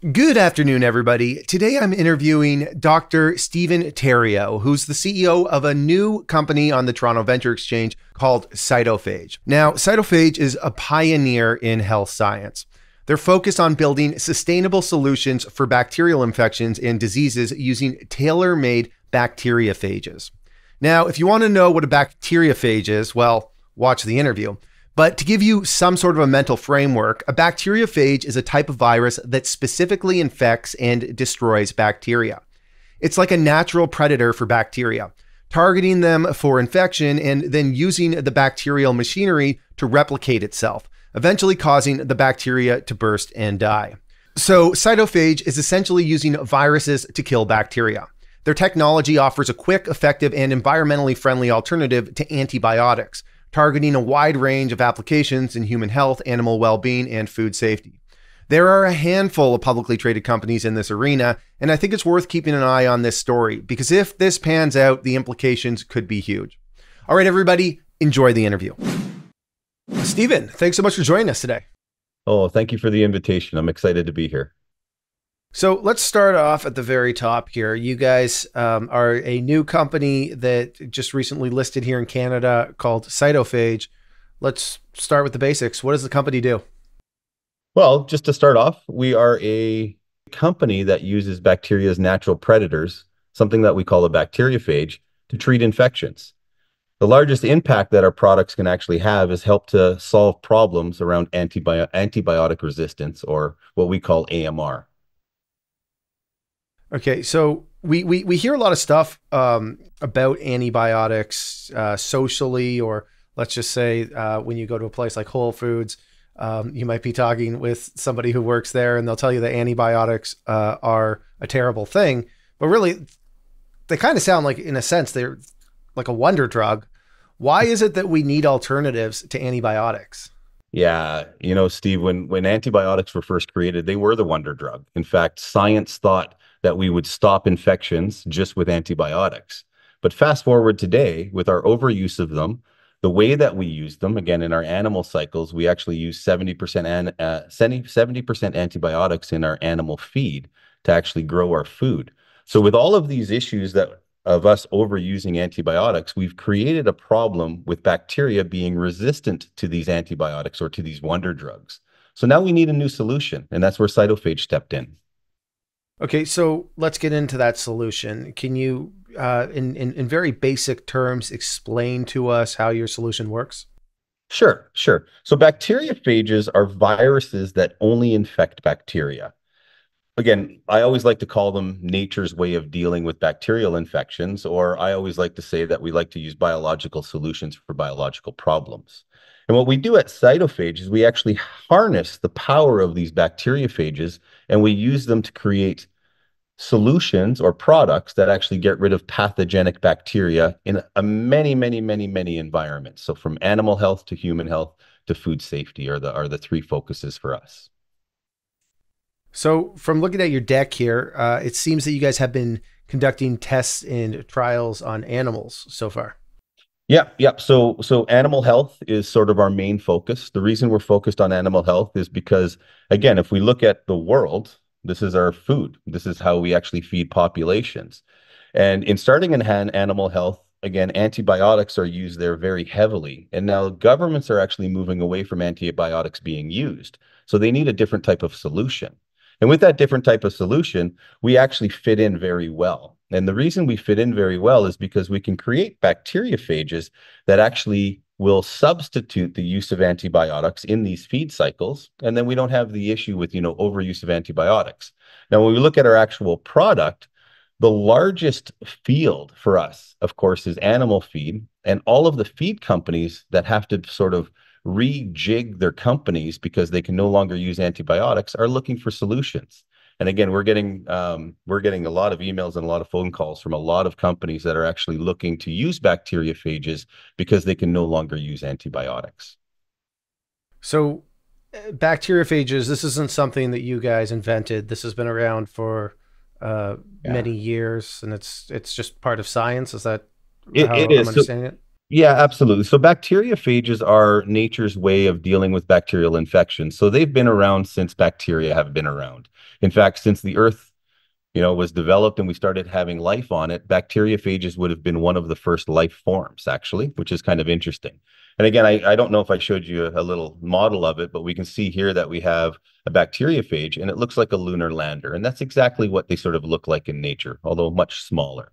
Good afternoon, everybody. Today I'm interviewing Dr. Steven Theriault, who's the CEO of a new company on the Toronto Venture Exchange called Cytophage. Now, Cytophage is a pioneer in health science. They're focused on building sustainable solutions for bacterial infections and diseases using tailor made bacteriophages. Now, if you want to know what a bacteriophage is, well, watch the interview. But to give you some sort of a mental framework, a bacteriophage is a type of virus that specifically infects and destroys bacteria. It's like a natural predator for bacteria, targeting them for infection and then using the bacterial machinery to replicate itself, eventually causing the bacteria to burst and die. So, cytophage is essentially using viruses to kill bacteria. Their technology offers a quick, effective, and environmentally friendly alternative to antibiotics, targeting a wide range of applications in human health, animal well being, and food safety. There are a handful of publicly traded companies in this arena, and I think it's worth keeping an eye on this story because if this pans out, the implications could be huge. All right, everybody, enjoy the interview. Steven, thanks so much for joining us today. Oh, thank you for the invitation. I'm excited to be here. So let's start off at the very top here. You guys um, are a new company that just recently listed here in Canada called Cytophage. Let's start with the basics. What does the company do? Well, just to start off, we are a company that uses bacteria's natural predators, something that we call a bacteriophage, to treat infections. The largest impact that our products can actually have is help to solve problems around antibi- antibiotic resistance, or what we call AMR. Okay, so we we, we hear a lot of stuff um, about antibiotics uh, socially, or let's just say uh, when you go to a place like Whole Foods, um, you might be talking with somebody who works there, and they'll tell you that antibiotics uh, are a terrible thing. But really, they kind of sound like, in a sense, they're like a wonder drug. Why is it that we need alternatives to antibiotics? Yeah, you know, Steve, when when antibiotics were first created, they were the wonder drug. In fact, science thought that we would stop infections just with antibiotics. But fast forward today, with our overuse of them, the way that we use them, again, in our animal cycles, we actually use 70%, an, uh, 70% antibiotics in our animal feed to actually grow our food. So with all of these issues that of us overusing antibiotics, we've created a problem with bacteria being resistant to these antibiotics or to these wonder drugs. So now we need a new solution, and that's where cytophage stepped in. Okay, so let's get into that solution. Can you, uh, in, in, in very basic terms, explain to us how your solution works? Sure, sure. So bacteriophages are viruses that only infect bacteria. Again, I always like to call them nature's way of dealing with bacterial infections, or I always like to say that we like to use biological solutions for biological problems. And what we do at Cytophage is we actually harness the power of these bacteriophages and we use them to create solutions or products that actually get rid of pathogenic bacteria in a many, many, many, many environments. So from animal health to human health to food safety are the are the three focuses for us. So from looking at your deck here, uh, it seems that you guys have been conducting tests and trials on animals so far. Yeah, yeah. So so animal health is sort of our main focus. The reason we're focused on animal health is because again, if we look at the world, this is our food. This is how we actually feed populations. And in starting in animal health, again, antibiotics are used there very heavily. And now governments are actually moving away from antibiotics being used. So they need a different type of solution. And with that different type of solution, we actually fit in very well. And the reason we fit in very well is because we can create bacteriophages that actually will substitute the use of antibiotics in these feed cycles and then we don't have the issue with you know overuse of antibiotics. Now when we look at our actual product the largest field for us of course is animal feed and all of the feed companies that have to sort of rejig their companies because they can no longer use antibiotics are looking for solutions and again, we're getting um, we're getting a lot of emails and a lot of phone calls from a lot of companies that are actually looking to use bacteriophages because they can no longer use antibiotics. So, uh, bacteriophages. This isn't something that you guys invented. This has been around for uh, yeah. many years, and it's it's just part of science. Is that it, how it is. I'm understanding so, it? Yeah, absolutely. So bacteriophages are nature's way of dealing with bacterial infections. So they've been around since bacteria have been around. In fact, since the earth, you know, was developed and we started having life on it, bacteriophages would have been one of the first life forms, actually, which is kind of interesting. And again, I, I don't know if I showed you a, a little model of it, but we can see here that we have a bacteriophage and it looks like a lunar lander. And that's exactly what they sort of look like in nature, although much smaller.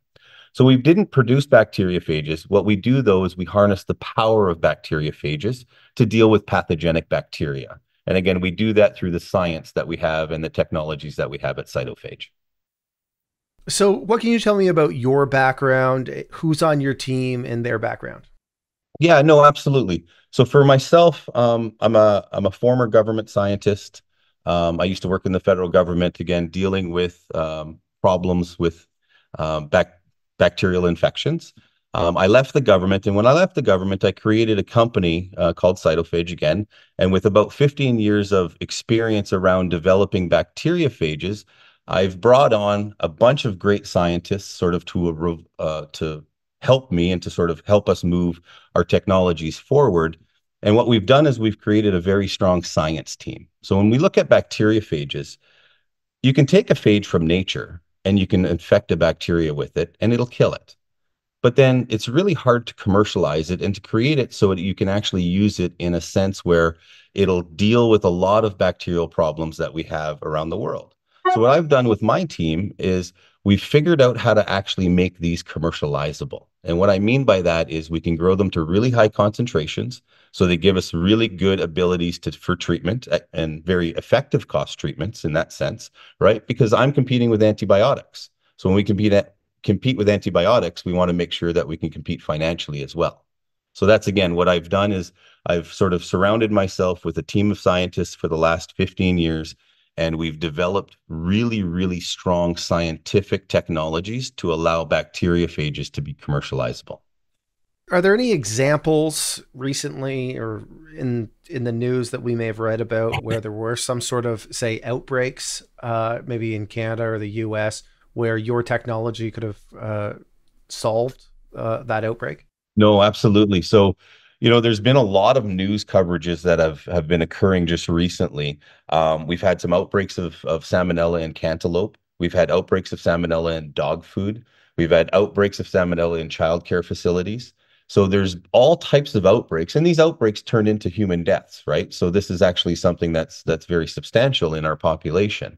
So we didn't produce bacteriophages. What we do though is we harness the power of bacteriophages to deal with pathogenic bacteria. And again, we do that through the science that we have and the technologies that we have at Cytophage. So, what can you tell me about your background? Who's on your team and their background? Yeah, no, absolutely. So for myself, um, I'm a I'm a former government scientist. Um, I used to work in the federal government again, dealing with um, problems with um, back bacterial infections. Um, I left the government, and when I left the government, I created a company uh, called Cytophage again. And with about 15 years of experience around developing bacteriophages, I've brought on a bunch of great scientists, sort of to uh, to help me and to sort of help us move our technologies forward. And what we've done is we've created a very strong science team. So when we look at bacteriophages, you can take a phage from nature and you can infect a bacteria with it and it'll kill it. But then it's really hard to commercialize it and to create it so that you can actually use it in a sense where it'll deal with a lot of bacterial problems that we have around the world. So what I've done with my team is we've figured out how to actually make these commercializable. And what I mean by that is we can grow them to really high concentrations. So they give us really good abilities to for treatment and very effective cost treatments in that sense, right? Because I'm competing with antibiotics. So when we compete at, compete with antibiotics, we want to make sure that we can compete financially as well. So that's again what I've done is I've sort of surrounded myself with a team of scientists for the last 15 years and we've developed really really strong scientific technologies to allow bacteriophages to be commercializable. Are there any examples recently or in in the news that we may have read about where there were some sort of say outbreaks, uh, maybe in Canada or the U.S., where your technology could have uh, solved uh, that outbreak? No, absolutely. So, you know, there's been a lot of news coverages that have have been occurring just recently. Um, we've had some outbreaks of of salmonella in cantaloupe. We've had outbreaks of salmonella in dog food. We've had outbreaks of salmonella in childcare facilities. So there's all types of outbreaks, and these outbreaks turn into human deaths, right? So this is actually something that's that's very substantial in our population.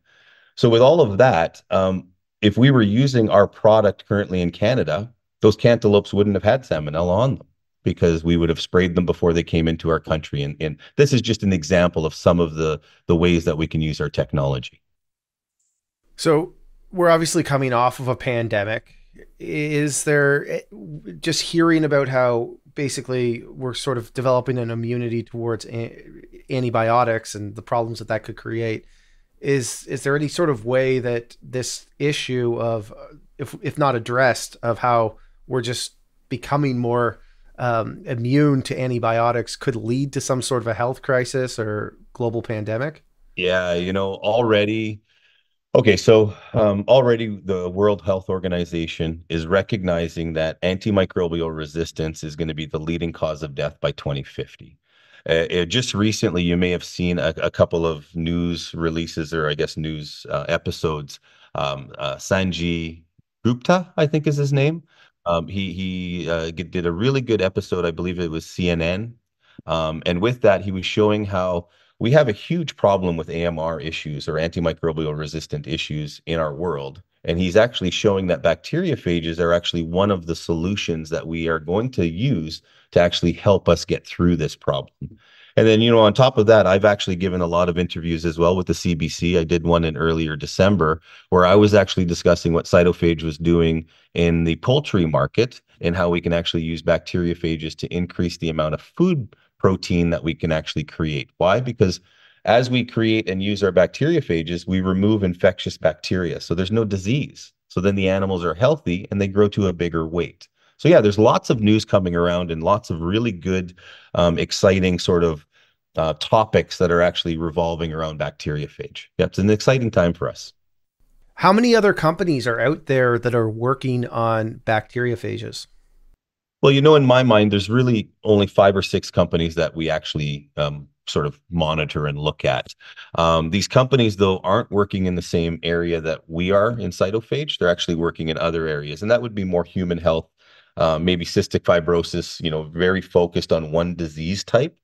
So with all of that, um, if we were using our product currently in Canada, those cantaloupes wouldn't have had salmonella on them because we would have sprayed them before they came into our country. And, and this is just an example of some of the the ways that we can use our technology. So we're obviously coming off of a pandemic is there eh, just hearing about how basically we're sort of developing an immunity towards antibiotics and the problems that that could create is is there any sort of way that this issue of if if not addressed of how we're just becoming more um, immune to antibiotics could lead to some sort of a health crisis or global pandemic? Yeah you know already Okay, so um, already the World Health Organization is recognizing that antimicrobial resistance is going to be the leading cause of death by 2050. Uh, it, just recently, you may have seen a, a, couple of news releases, or I guess news uh, episodes. Um, uh, Sanjay Gupta, I think is his name. Um, he he uh, did a really good episode. I believe it was CNN, um, and with that, he was showing how we have a huge problem with AMR issues or antimicrobial resistant issues in our world. And he's actually showing that bacteriophages are actually one of the solutions that we are going to use to actually help us get through this problem. And then, you know, on top of that, I've actually given a lot of interviews as well with the CBC. I did one in earlier December where I was actually discussing what cytophage was doing in the poultry market and how we can actually use bacteriophages to increase the amount of food protein that we can actually create. Why? Because as we create and use our bacteriophages, we remove infectious bacteria. So there's no disease. So then the animals are healthy and they grow to a bigger weight. So yeah, there's lots of news coming around and lots of really good, um, exciting sort of uh, topics that are actually revolving around bacteriophage. Yeah, it's an exciting time for us. How many other companies are out there that are working on bacteriophages? Well, you know, in my mind, there's really only five or six companies that we actually um, sort of monitor and look at. Um, these companies, though, aren't working in the same area that we are in cytophage. They're actually working in other areas, and that would be more human health, uh, maybe cystic fibrosis. You know, very focused on one disease type.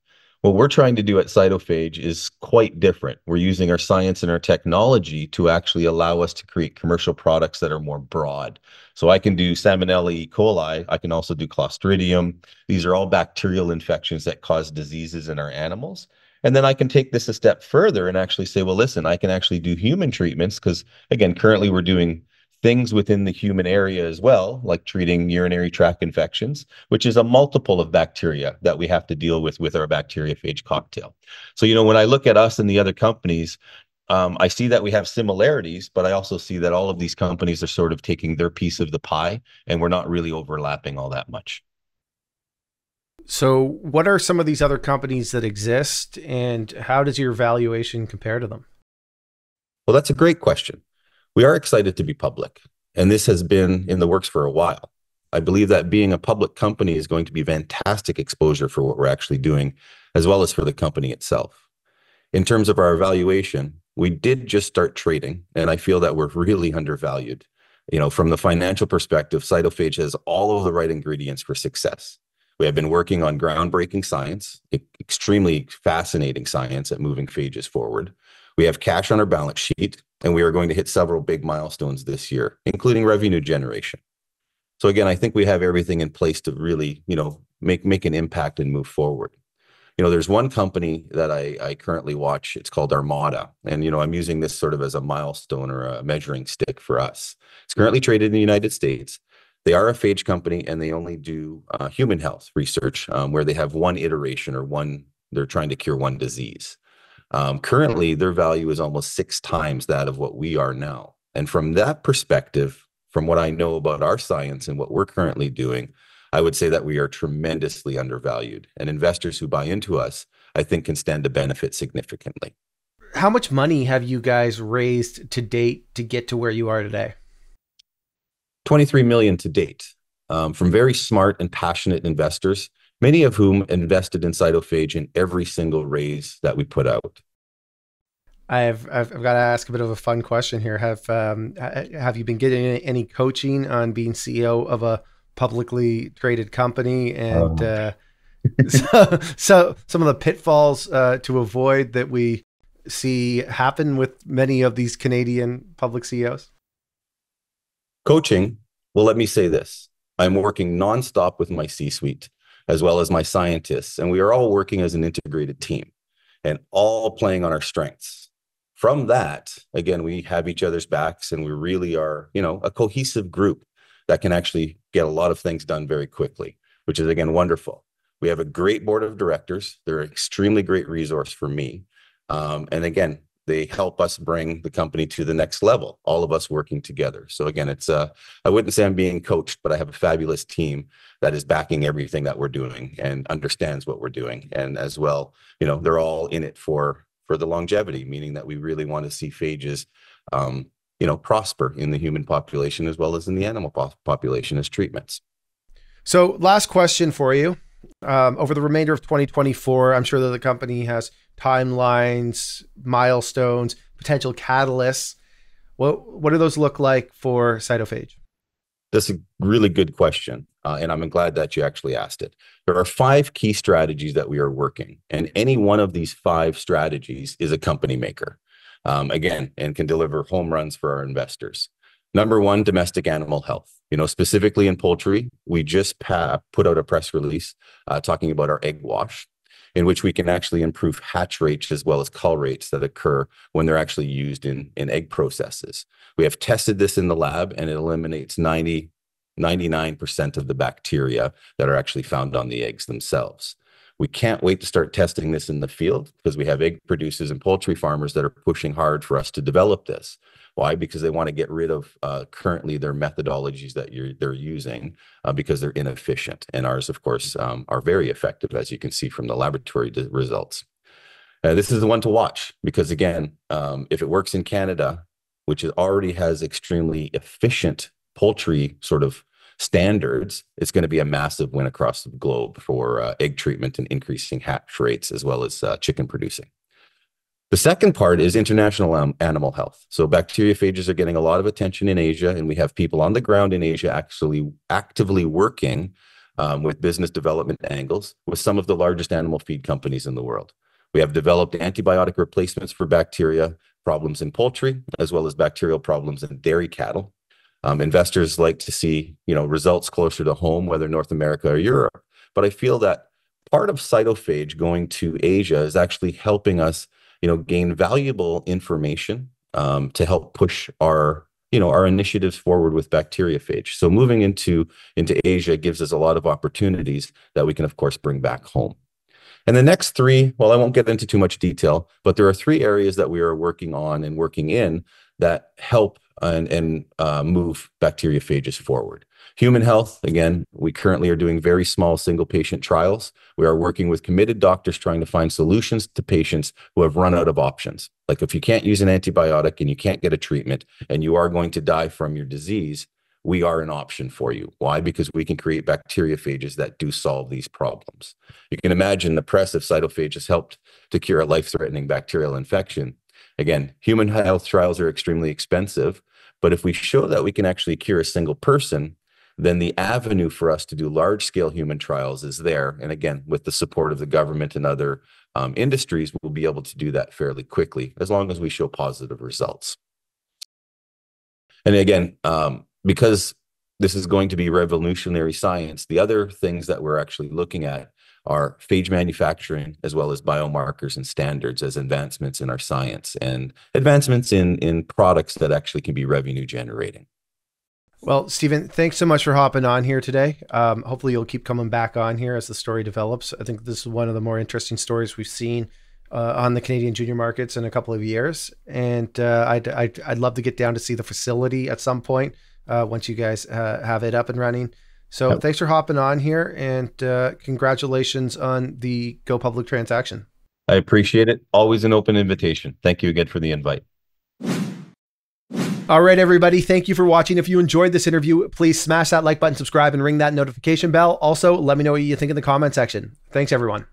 What we're trying to do at Cytophage is quite different. We're using our science and our technology to actually allow us to create commercial products that are more broad. So I can do Salmonella E. coli. I can also do Clostridium. These are all bacterial infections that cause diseases in our animals. And then I can take this a step further and actually say, well, listen, I can actually do human treatments because, again, currently we're doing things within the human area as well, like treating urinary tract infections, which is a multiple of bacteria that we have to deal with with our bacteriophage cocktail. So, you know, when I look at us and the other companies, um, I see that we have similarities, but I also see that all of these companies are sort of taking their piece of the pie and we're not really overlapping all that much. So, what are some of these other companies that exist and how does your valuation compare to them? Well, that's a great question. We are excited to be public, and this has been in the works for a while. I believe that being a public company is going to be fantastic exposure for what we're actually doing, as well as for the company itself. In terms of our evaluation, we did just start trading, and I feel that we're really undervalued. You know, from the financial perspective, Cytophage has all of the right ingredients for success. We have been working on groundbreaking science, extremely fascinating science at moving phages forward. We have cash on our balance sheet, and we are going to hit several big milestones this year, including revenue generation. So again, I think we have everything in place to really, you know, make make an impact and move forward. You know, there's one company that I, I currently watch. It's called Armata, and you know, I'm using this sort of as a milestone or a measuring stick for us. It's currently traded in the United States. They are a phage company, and they only do uh, human health research, um, where they have one iteration or one. They're trying to cure one disease. Um, currently, their value is almost six times that of what we are now. And from that perspective, from what I know about our science and what we're currently doing, I would say that we are tremendously undervalued. And investors who buy into us, I think, can stand to benefit significantly. How much money have you guys raised to date to get to where you are today? 23 million to date um, from very smart and passionate investors many of whom invested in Cytophage in every single raise that we put out. I've, I've, got to ask a bit of a fun question here. Have um, have you been getting any coaching on being CEO of a publicly traded company and oh. uh, so, so some of the pitfalls uh, to avoid that we see happen with many of these Canadian public CEOs? Coaching. Well, let me say this: I'm working nonstop with my C-suite as well as my scientists. And we are all working as an integrated team and all playing on our strengths. From that, again, we have each other's backs and we really are, you know, a cohesive group that can actually get a lot of things done very quickly, which is again wonderful. We have a great board of directors. They're an extremely great resource for me. Um, and again, they help us bring the company to the next level all of us working together. So again it's uh i wouldn't say i'm being coached but i have a fabulous team that is backing everything that we're doing and understands what we're doing. And as well you know they're all in it for for the longevity meaning that we really want to see phages um you know prosper in the human population as well as in the animal po- population as treatments. So last question for you. Um, over the remainder of 2024 i'm sure that the company has timelines, milestones, potential catalysts. What what do those look like for cytophage? That's a really good question. Uh, and I'm glad that you actually asked it. There are five key strategies that we are working, and any one of these five strategies is a company maker. Um, again, and can deliver home runs for our investors. Number one, domestic animal health. You know, specifically in poultry, we just pa- put out a press release uh, talking about our egg wash in which we can actually improve hatch rates as well as cull rates that occur when they're actually used in, in egg processes. We have tested this in the lab and it eliminates 90, 99% of the bacteria that are actually found on the eggs themselves. We can't wait to start testing this in the field because we have egg producers and poultry farmers that are pushing hard for us to develop this. Why? Because they want to get rid of uh, currently their methodologies that they're using uh, because they're inefficient. And ours, of course, um, are very effective, as you can see from the laboratory results. Uh, this is the one to watch because, again, um, if it works in Canada, which already has extremely efficient poultry sort of standards, it's going to be a massive win across the globe for uh, egg treatment and increasing hatch rates as well as uh, chicken producing. The second part is international um, animal health. So bacteriophages are getting a lot of attention in Asia, and we have people on the ground in Asia actually actively working um, with business development angles with some of the largest animal feed companies in the world. We have developed antibiotic replacements for bacteria problems in poultry, as well as bacterial problems in dairy cattle. Um, investors like to see, you know, results closer to home, whether North America or Europe. But I feel that part of cytophage going to Asia is actually helping us you know, gain valuable information um, to help push our you know our initiatives forward with bacteriophage. So moving into into Asia gives us a lot of opportunities that we can of course bring back home. And the next three, well, I won't get into too much detail, but there are three areas that we are working on and working in that help and, and uh, move bacteriophages forward. Human health, again, we currently are doing very small single patient trials. We are working with committed doctors trying to find solutions to patients who have run out of options. Like if you can't use an antibiotic and you can't get a treatment and you are going to die from your disease, we are an option for you. Why? Because we can create bacteriophages that do solve these problems. You can imagine the press if cytophages helped to cure a life threatening bacterial infection. Again, human health trials are extremely expensive, but if we show that we can actually cure a single person, then the avenue for us to do large scale human trials is there. And again, with the support of the government and other um, industries, we'll be able to do that fairly quickly as long as we show positive results. And again, um, because this is going to be revolutionary science, the other things that we're actually looking at are phage manufacturing as well as biomarkers and standards as advancements in our science and advancements in in products that actually can be revenue generating. Well, Steven, thanks so much for hopping on here today. Um, hopefully, you'll keep coming back on here as the story develops. I think this is one of the more interesting stories we've seen uh, on the Canadian junior markets in a couple of years, and uh, I'd, I'd, I'd love to get down to see the facility at some point uh, once you guys uh, have it up and running. So, yep. thanks for hopping on here, and uh, congratulations on the go public transaction. I appreciate it. Always an open invitation. Thank you again for the invite. All right, everybody. Thank you for watching. If you enjoyed this interview, please smash that like button, subscribe, and ring that notification bell. Also, let me know what you think in the comment section. Thanks, everyone.